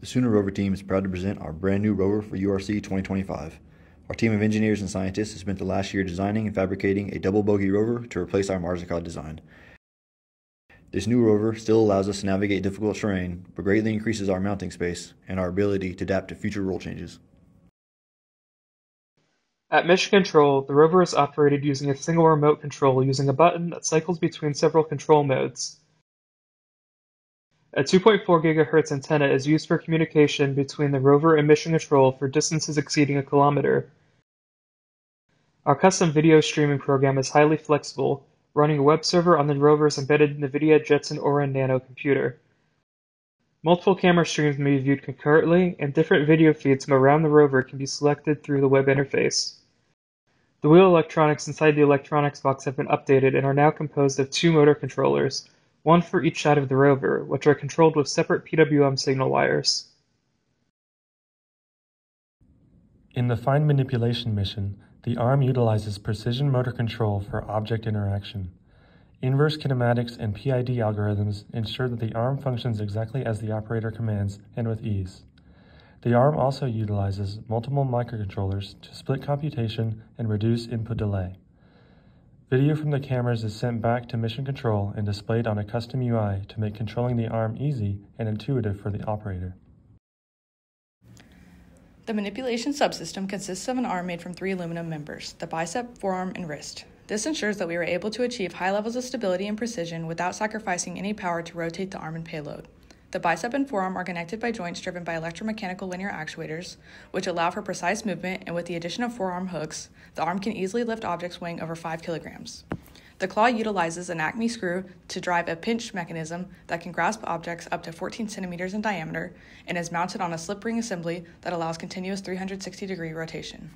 The Sooner Rover team is proud to present our brand new rover for URC 2025. Our team of engineers and scientists has spent the last year designing and fabricating a double bogie rover to replace our Marzicod design. This new rover still allows us to navigate difficult terrain, but greatly increases our mounting space and our ability to adapt to future rule changes. At Mission Control, the rover is operated using a single remote control using a button that cycles between several control modes. A 2.4 GHz antenna is used for communication between the rover and mission control for distances exceeding a kilometer. Our custom video streaming program is highly flexible, running a web server on the rover's embedded NVIDIA Jetson Orin Nano computer. Multiple camera streams may be viewed concurrently, and different video feeds from around the rover can be selected through the web interface. The wheel electronics inside the electronics box have been updated and are now composed of two motor controllers, one for each side of the rover, which are controlled with separate PWM signal wires. In the fine manipulation mission, the ARM utilizes precision motor control for object interaction. Inverse kinematics and PID algorithms ensure that the ARM functions exactly as the operator commands and with ease. The ARM also utilizes multiple microcontrollers to split computation and reduce input delay. Video from the cameras is sent back to Mission Control and displayed on a custom UI to make controlling the arm easy and intuitive for the operator. The manipulation subsystem consists of an arm made from three aluminum members the bicep, forearm, and wrist. This ensures that we are able to achieve high levels of stability and precision without sacrificing any power to rotate the arm and payload. The bicep and forearm are connected by joints driven by electromechanical linear actuators, which allow for precise movement, and with the addition of forearm hooks, the arm can easily lift objects weighing over 5 kilograms. The claw utilizes an Acme screw to drive a pinch mechanism that can grasp objects up to 14 centimeters in diameter and is mounted on a slip ring assembly that allows continuous 360 degree rotation.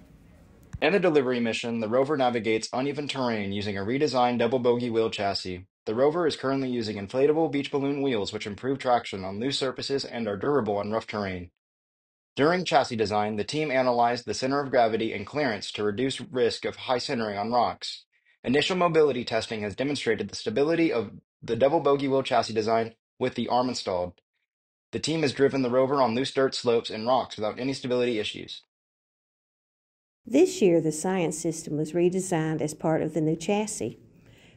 In the delivery mission, the rover navigates uneven terrain using a redesigned double bogie wheel chassis. The rover is currently using inflatable beach balloon wheels which improve traction on loose surfaces and are durable on rough terrain. During chassis design, the team analyzed the center of gravity and clearance to reduce risk of high centering on rocks. Initial mobility testing has demonstrated the stability of the double bogie wheel chassis design with the arm installed. The team has driven the rover on loose dirt slopes and rocks without any stability issues. This year, the science system was redesigned as part of the new chassis.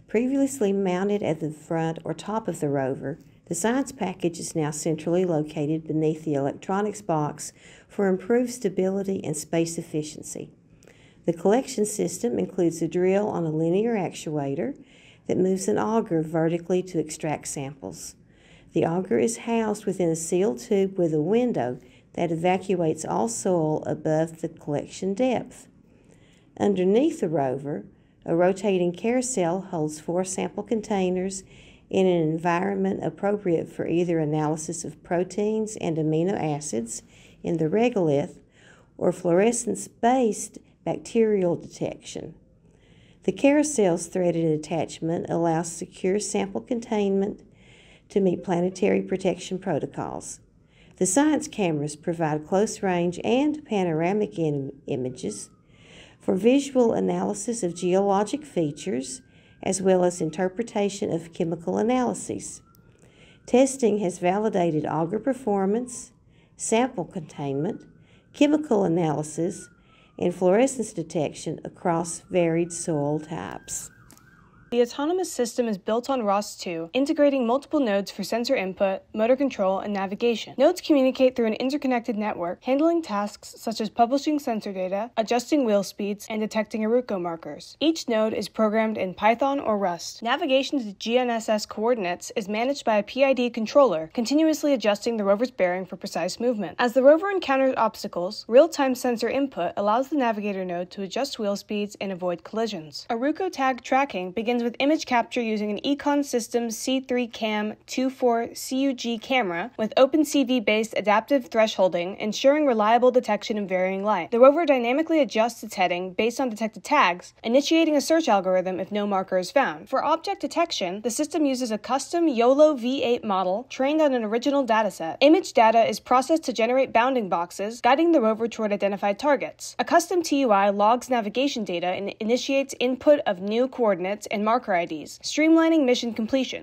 Previously mounted at the front or top of the rover, the science package is now centrally located beneath the electronics box for improved stability and space efficiency. The collection system includes a drill on a linear actuator that moves an auger vertically to extract samples. The auger is housed within a sealed tube with a window that evacuates all soil above the collection depth. Underneath the rover, a rotating carousel holds four sample containers in an environment appropriate for either analysis of proteins and amino acids in the regolith or fluorescence based bacterial detection. The carousel's threaded attachment allows secure sample containment to meet planetary protection protocols. The science cameras provide close range and panoramic Im- images for visual analysis of geologic features as well as interpretation of chemical analyses. Testing has validated auger performance, sample containment, chemical analysis, and fluorescence detection across varied soil types. The autonomous system is built on ROS2, integrating multiple nodes for sensor input, motor control, and navigation. Nodes communicate through an interconnected network, handling tasks such as publishing sensor data, adjusting wheel speeds, and detecting Aruco markers. Each node is programmed in Python or Rust. Navigation to GNSS coordinates is managed by a PID controller, continuously adjusting the rover's bearing for precise movement. As the rover encounters obstacles, real-time sensor input allows the navigator node to adjust wheel speeds and avoid collisions. Aruco tag tracking begins with image capture using an Econ Systems C3 Cam 24 CUG camera with OpenCV based adaptive thresholding, ensuring reliable detection in varying light. The rover dynamically adjusts its heading based on detected tags, initiating a search algorithm if no marker is found. For object detection, the system uses a custom YOLO V8 model trained on an original dataset. Image data is processed to generate bounding boxes, guiding the rover toward identified targets. A custom TUI logs navigation data and initiates input of new coordinates and marker IDs, streamlining mission completion.